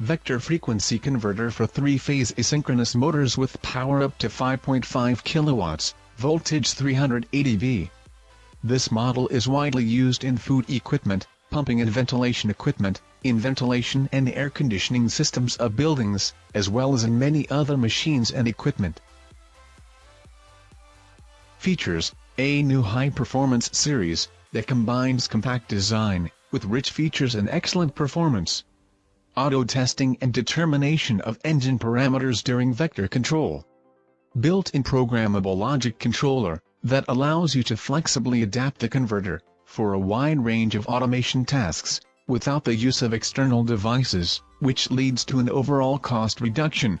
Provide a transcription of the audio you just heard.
vector frequency converter for three-phase asynchronous motors with power up to 5.5 kilowatts, voltage 380 V. This model is widely used in food equipment, pumping and ventilation equipment, in ventilation and air conditioning systems of buildings, as well as in many other machines and equipment. Features A new high-performance series that combines compact design with rich features and excellent performance auto testing and determination of engine parameters during vector control. Built-in programmable logic controller that allows you to flexibly adapt the converter for a wide range of automation tasks without the use of external devices, which leads to an overall cost reduction.